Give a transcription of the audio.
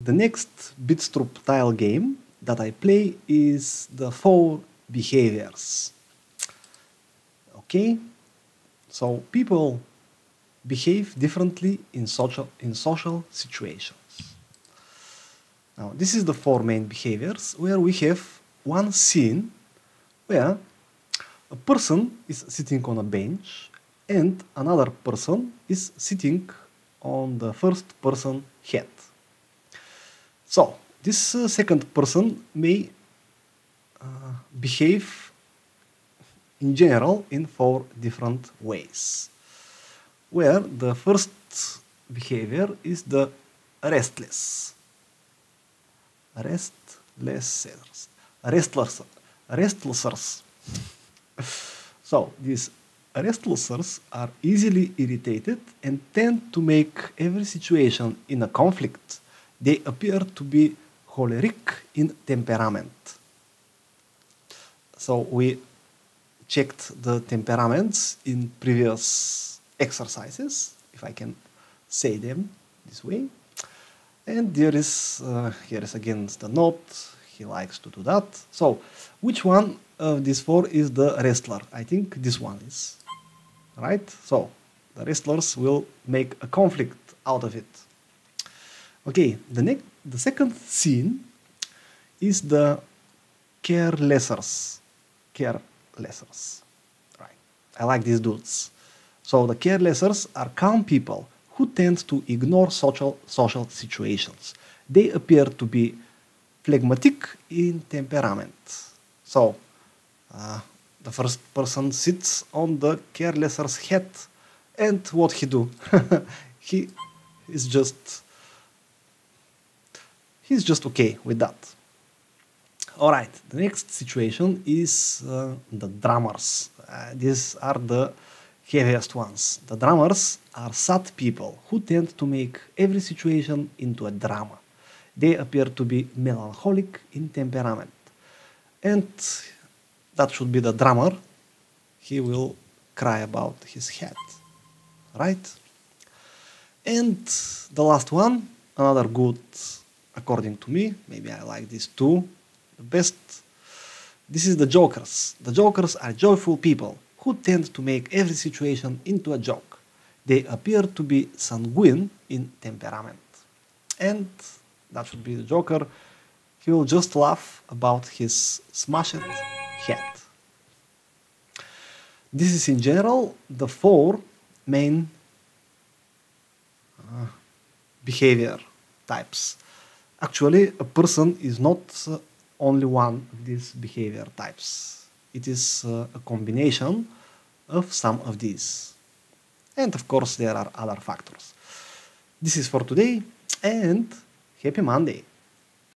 The next Bitstroop tile game that I play is the four behaviors. Okay, so people behave differently in social, in social situations. Now, this is the four main behaviors where we have one scene where a person is sitting on a bench and another person is sitting on the first person head. So, this uh, second person may uh, behave in general in four different ways. Where the first behavior is the restless. Restless. Restless. Restlessers. so, these restlessers are easily irritated and tend to make every situation in a conflict they appear to be choleric in temperament. So we checked the temperaments in previous exercises, if I can say them this way. And there is, uh, here is again the note, he likes to do that. So, which one of these four is the wrestler? I think this one is, right? So, the wrestlers will make a conflict out of it. Okay, the next, the second scene is the carelessers. Carelessers. Right. I like these dudes. So the carelessers are calm people who tend to ignore social social situations. They appear to be phlegmatic in temperament. So uh, the first person sits on the carelesser's head, and what he do? he is just he's just okay with that. All right, the next situation is uh, the drummers. Uh, these are the heaviest ones. The drummers are sad people who tend to make every situation into a drama. They appear to be melancholic in temperament. And that should be the drummer. He will cry about his head, right? And the last one, another good according to me. Maybe I like this too. The best. This is the jokers. The jokers are joyful people who tend to make every situation into a joke. They appear to be sanguine in temperament. And that should be the joker. He will just laugh about his smashed head. This is in general the four main uh, behavior types. Actually, a person is not uh, only one of these behavior types. It is uh, a combination of some of these. And of course, there are other factors. This is for today, and happy Monday!